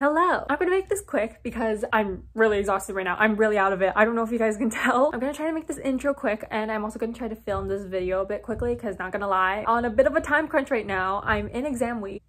Hello! I'm gonna make this quick because I'm really exhausted right now. I'm really out of it. I don't know if you guys can tell. I'm gonna try to make this intro quick and I'm also gonna try to film this video a bit quickly because not gonna lie, on a bit of a time crunch right now. I'm in exam week.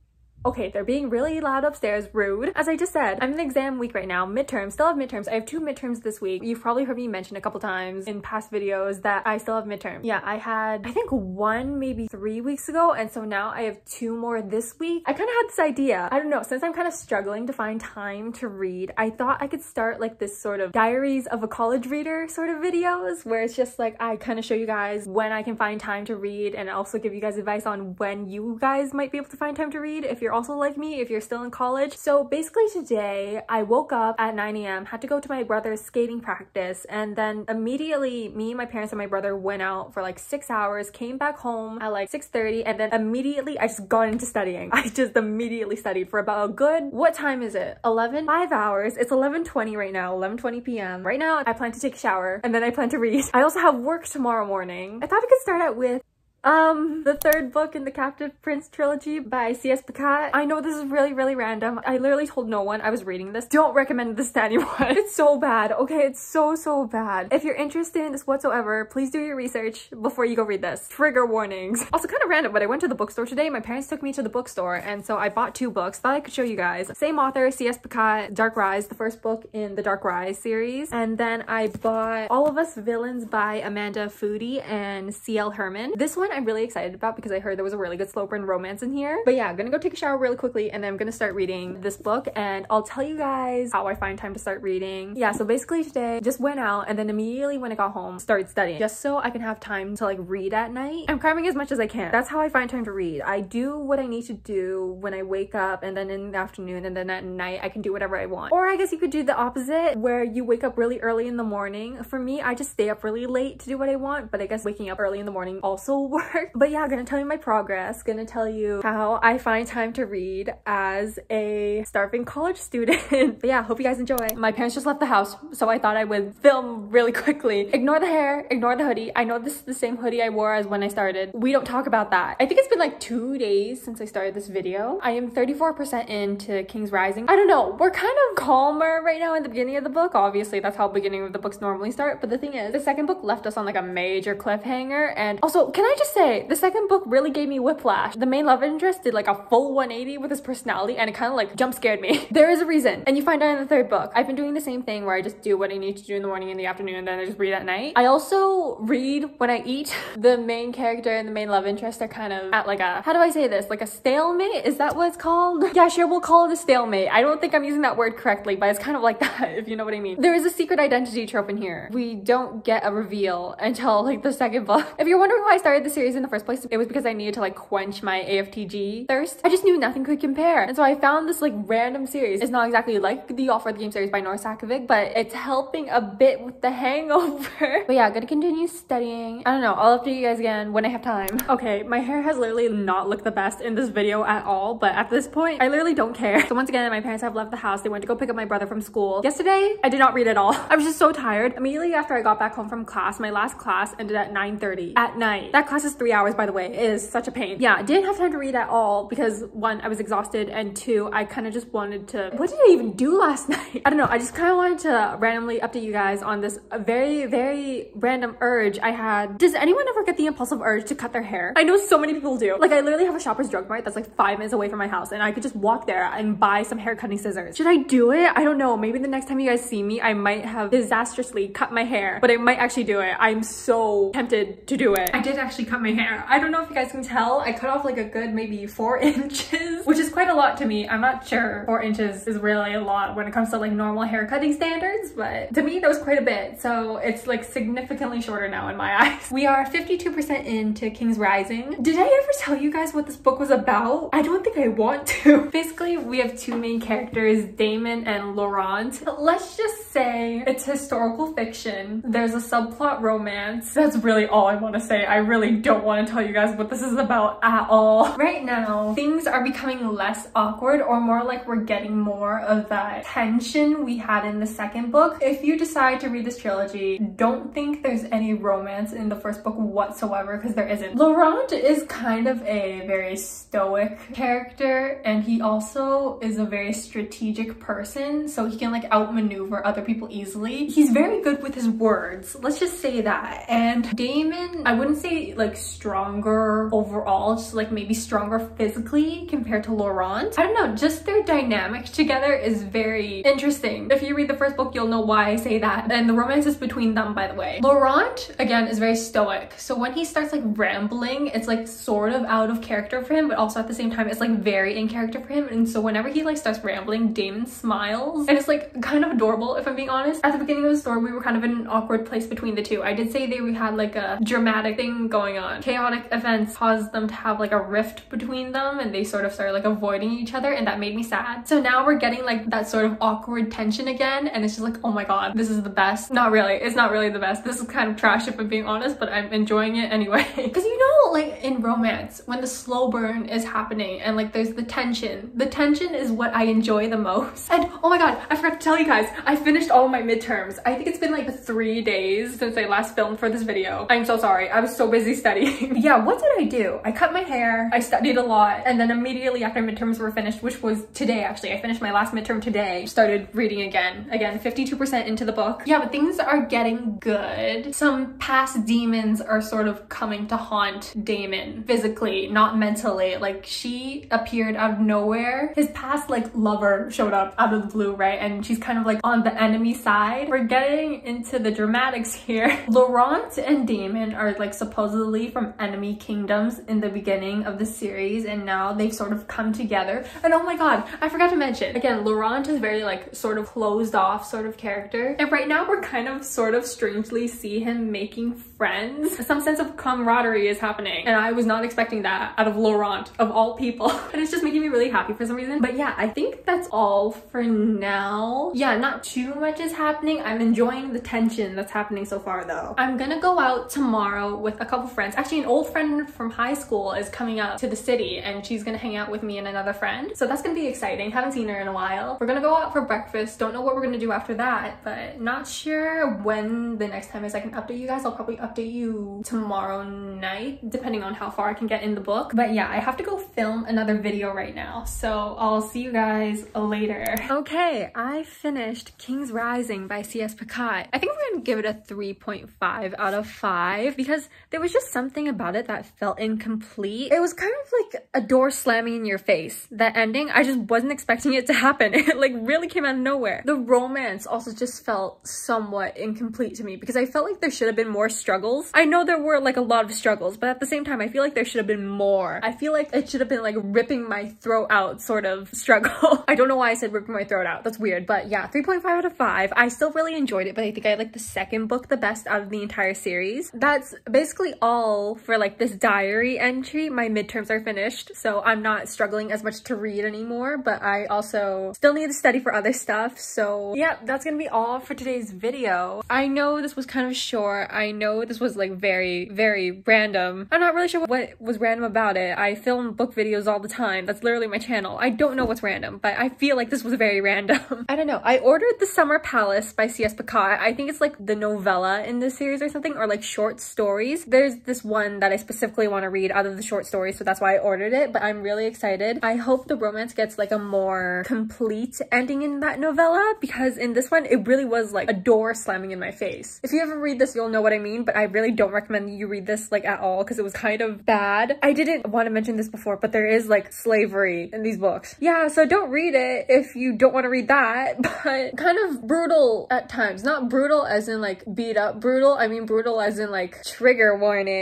Okay, they're being really loud upstairs, rude. As I just said, I'm in exam week right now, midterms, still have midterms. I have two midterms this week. You've probably heard me mention a couple times in past videos that I still have midterms. Yeah, I had, I think one, maybe three weeks ago, and so now I have two more this week. I kind of had this idea. I don't know, since I'm kind of struggling to find time to read, I thought I could start like this sort of diaries of a college reader sort of videos where it's just like I kind of show you guys when I can find time to read and also give you guys advice on when you guys might be able to find time to read if you're you're also like me, if you're still in college. So basically today I woke up at 9 a.m., had to go to my brother's skating practice, and then immediately me, my parents, and my brother went out for like six hours, came back home at like 6.30, and then immediately I just got into studying. I just immediately studied for about a good, what time is it? 11? Five hours. It's 11.20 right now, 11.20 p.m. Right now I plan to take a shower and then I plan to read. I also have work tomorrow morning. I thought I could start out with um, the third book in the Captive Prince trilogy by C.S. Pacat. I know this is really, really random. I literally told no one I was reading this. Don't recommend this to anyone. it's so bad, okay? It's so, so bad. If you're interested in this whatsoever, please do your research before you go read this. Trigger warnings. Also kind of random, but I went to the bookstore today. My parents took me to the bookstore, and so I bought two books. Thought I could show you guys. Same author, C.S. Pacat, Dark Rise, the first book in the Dark Rise series. And then I bought All of Us Villains by Amanda Foody and C.L. Herman. This one one I'm really excited about because I heard there was a really good slow burn romance in here. But yeah, I'm gonna go take a shower really quickly and then I'm gonna start reading this book and I'll tell you guys how I find time to start reading. Yeah, so basically today just went out and then immediately when I got home started studying just so I can have time to like read at night. I'm cramming as much as I can. That's how I find time to read. I do what I need to do when I wake up and then in the afternoon and then at night I can do whatever I want. Or I guess you could do the opposite where you wake up really early in the morning. For me, I just stay up really late to do what I want, but I guess waking up early in the morning also work. But yeah, gonna tell you my progress, gonna tell you how I find time to read as a starving college student. but yeah, hope you guys enjoy. My parents just left the house, so I thought I would film really quickly. Ignore the hair, ignore the hoodie. I know this is the same hoodie I wore as when I started. We don't talk about that. I think it's been like two days since I started this video. I am 34% into King's Rising. I don't know, we're kind of calmer right now in the beginning of the book. Obviously, that's how beginning of the books normally start. But the thing is, the second book left us on like a major cliffhanger. And also, can I just say, the second book really gave me whiplash. The main love interest did like a full 180 with his personality and it kind of like jump scared me. there is a reason. And you find out in the third book. I've been doing the same thing where I just do what I need to do in the morning and the afternoon and then I just read at night. I also read when I eat. The main character and the main love interest are kind of at like a, how do I say this? Like a stalemate? Is that what it's called? Yeah, sure, we'll call it a stalemate. I don't think I'm using that word correctly, but it's kind of like that, if you know what I mean. There is a secret identity trope in here. We don't get a reveal until like the second book. If you're wondering why I started the series in the first place, it was because I needed to like quench my AFTG thirst. I just knew nothing could compare. And so I found this like random series. It's not exactly like the for the Game series by Nora Sakavic, but it's helping a bit with the hangover. but yeah, gonna continue studying. I don't know, I'll update you guys again when I have time. Okay, my hair has literally not looked the best in this video at all, but at this point, I literally don't care. So once again, my parents have left the house. They went to go pick up my brother from school. Yesterday, I did not read at all. I was just so tired. Immediately after I got back home from class, my last class ended at 9.30 at night. That class is three hours, by the way. Is such a pain. Yeah, I didn't have time to read at all because one, I was exhausted and two, I kind of just wanted to, what did I even do last night? I don't know. I just kind of wanted to randomly update you guys on this very, very random urge I had. Does anyone ever get the impulsive urge to cut their hair? I know so many people do. Like I literally have a Shoppers Drug Mart that's like five minutes away from my house and I could just walk there and buy some hair cutting scissors. Should I do it? I don't know. Maybe the next time you guys see me, I might have disastrously cut my hair, but I might actually do it. I'm so tempted to do it. I did actually cut my hair. I don't know if you guys can tell. I cut off like a good maybe four inches, which is quite a lot to me. I'm not sure four inches is really a lot when it comes to like normal hair cutting standards, but to me that was quite a bit. So it's like significantly shorter now in my eyes. We are 52% into King's Rising. Did I ever tell you guys what this book was about? I don't think I want to. Basically, we have two main characters, Damen and Laurent. Let's just say it's historical fiction. There's a subplot romance. That's really all I want to say. I really don't want to tell you guys what this is about at all. Right now, things are becoming less awkward or more like we're getting more of that tension we had in the second book. If you decide to read this trilogy, don't think there's any romance in the first book whatsoever because there isn't. Laurent is kind of a very stoic character and he also is a very strategic person so he can like outmaneuver other people easily. He's very good with his words. Let's just say that. And Damen, I wouldn't say like stronger overall, just like maybe stronger physically compared to Laurent. I don't know, just their dynamic together is very interesting. If you read the first book, you'll know why I say that. And the romance is between them, by the way. Laurent, again, is very stoic. So when he starts like rambling, it's like sort of out of character for him, but also at the same time, it's like very in character for him. And so whenever he like starts rambling, Damen smiles. And it's like kind of adorable, if I'm being honest. At the beginning of the story, we were kind of in an awkward place between the two. I did say they had like a dramatic thing going. Chaotic events caused them to have like a rift between them and they sort of started like avoiding each other and that made me sad. So now we're getting like that sort of awkward tension again and it's just like, oh my god, this is the best. Not really, it's not really the best. This is kind of trash if I'm being honest, but I'm enjoying it anyway. Because you know, like in romance, when the slow burn is happening and like there's the tension, the tension is what I enjoy the most. And oh my god, I forgot to tell you guys, I finished all my midterms. I think it's been like three days since I last filmed for this video. I'm so sorry, I was so busy studying. Yeah, what did I do? I cut my hair, I studied a lot, and then immediately after midterms were finished, which was today actually, I finished my last midterm today, started reading again. Again, 52% into the book. Yeah, but things are getting good. Some past demons are sort of coming to haunt Damen physically, not mentally. Like she appeared out of nowhere. His past like lover showed up out of the blue, right? And she's kind of like on the enemy side. We're getting into the dramatics here. Laurent and Damen are like supposedly from enemy kingdoms in the beginning of the series and now they've sort of come together. And oh my god, I forgot to mention, again, Laurent is very like sort of closed off sort of character. And right now we're kind of sort of strangely see him making friends. Some sense of camaraderie is happening. And I was not expecting that out of Laurent of all people. and it's just making me really happy for some reason. But yeah, I think that's all for now. Yeah, not too much is happening. I'm enjoying the tension that's happening so far though. I'm gonna go out tomorrow with a couple friends. Actually, an old friend from high school is coming up to the city and she's gonna hang out with me and another friend. So that's gonna be exciting. Haven't seen her in a while. We're gonna go out for breakfast. Don't know what we're gonna do after that, but not sure when the next time is I can update you guys. I'll probably update you tomorrow night, depending on how far I can get in the book. But yeah, I have to go film another video right now. So I'll see you guys later. Okay, I finished King's Rising by C.S. Pacat. I think I'm gonna give it a 3.5 out of 5 because there was just something about it that felt incomplete. It was kind of like a door slamming in your face. That ending, I just wasn't expecting it to happen. It like really came out of nowhere. The romance also just felt somewhat incomplete to me because I felt like there should have been more struggles. I know there were like a lot of struggles, but at the same time, I feel like there should have been more. I feel like it should have been like ripping my throat out sort of struggle. I don't know why I said ripping my throat out. That's weird, but yeah, 3.5 out of 5. I still really enjoyed it, but I think I like the second book the best out of the entire series. That's basically all for like this diary entry. My midterms are finished, so I'm not struggling as much to read anymore, but I also still need to study for other stuff. So yeah, that's gonna be all for today's video. I know this was kind of short. I know this was like very, very random. I'm not really sure what was random about it. I film book videos all the time. That's literally my channel. I don't know what's random, but I feel like this was very random. I don't know. I ordered The Summer Palace by C.S. Pacat. I think it's like the novella in this series or something, or like short stories. There's this one that I specifically want to read out of the short stories, so that's why I ordered it, but I'm really excited. I hope the romance gets like a more complete ending in that novella, because in this one, it really was like a door slamming in my face. If you ever read this, you'll know what I mean, but I really don't recommend you read this like at all, because it was kind of bad. I didn't want to mention this before, but there is like slavery in these books. Yeah, so don't read it if you don't want to read that, but kind of brutal at times. Not brutal as in like beat up brutal, I mean brutal as in like trigger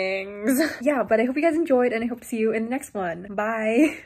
warnings. yeah, but I hope you guys enjoyed and I hope to see you in the next one. Bye!